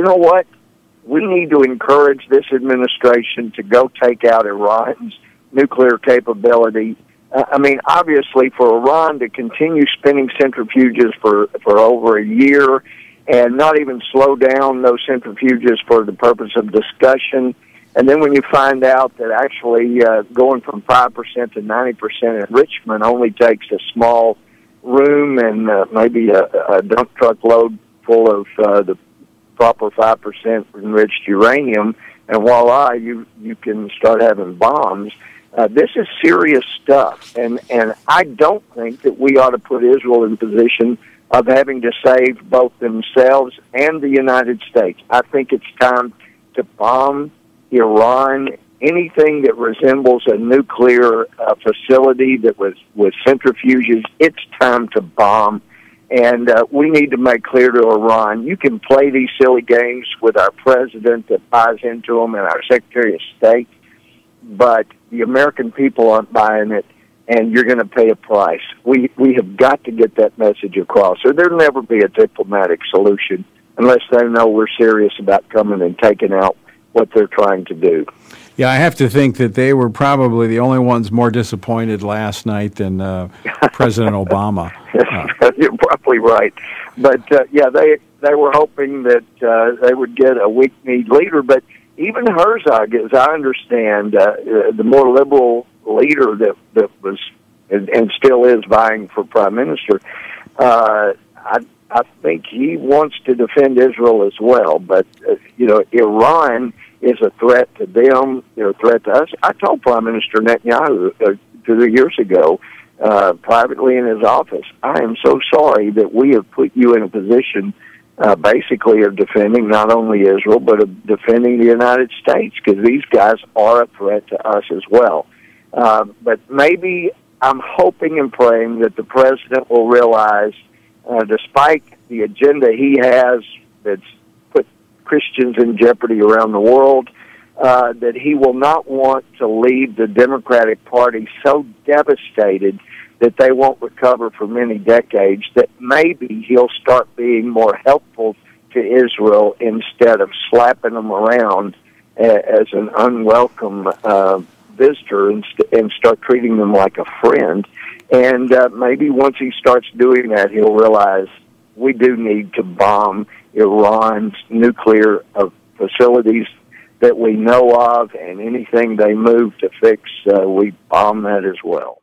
you know what? We need to encourage this administration to go take out Iran's nuclear capability. Uh, I mean, obviously, for Iran to continue spinning centrifuges for for over a year and not even slow down those centrifuges for the purpose of discussion. And then when you find out that actually uh, going from 5% to 90% enrichment only takes a small room and uh, maybe a, a dump truck load full of uh, the proper 5% enriched uranium, and voila, you, you can start having bombs. Uh, this is serious stuff, and, and I don't think that we ought to put Israel in position of having to save both themselves and the United States. I think it's time to bomb Iran, anything that resembles a nuclear uh, facility that was with centrifuges. It's time to bomb. And uh, we need to make clear to Iran, you can play these silly games with our president that buys into them and our Secretary of State, but the American people aren't buying it and you're going to pay a price. We we have got to get that message across, or there'll never be a diplomatic solution unless they know we're serious about coming and taking out what they're trying to do. Yeah, I have to think that they were probably the only ones more disappointed last night than uh, President Obama. Uh. You're probably right, but uh, yeah, they they were hoping that uh, they would get a weak-kneed leader, but even Herzog, as I understand, uh, uh, the more liberal leader that that was and, and still is vying for prime minister, uh, I I think he wants to defend Israel as well. But uh, you know, Iran is a threat to them. They're a threat to us. I told Prime Minister Netanyahu uh, two years ago, uh, privately in his office, I am so sorry that we have put you in a position. Uh, basically, of defending not only Israel but of defending the United States because these guys are a threat to us as well. Uh, but maybe I'm hoping and praying that the president will realize uh, despite the agenda he has that's Christians in jeopardy around the world, uh, that he will not want to leave the Democratic Party so devastated that they won't recover for many decades, that maybe he'll start being more helpful to Israel instead of slapping them around as an unwelcome uh, visitor and, st- and start treating them like a friend. And uh, maybe once he starts doing that, he'll realize we do need to bomb Iran's nuclear uh, facilities that we know of, and anything they move to fix, uh, we bomb that as well.